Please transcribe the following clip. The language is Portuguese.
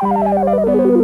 Música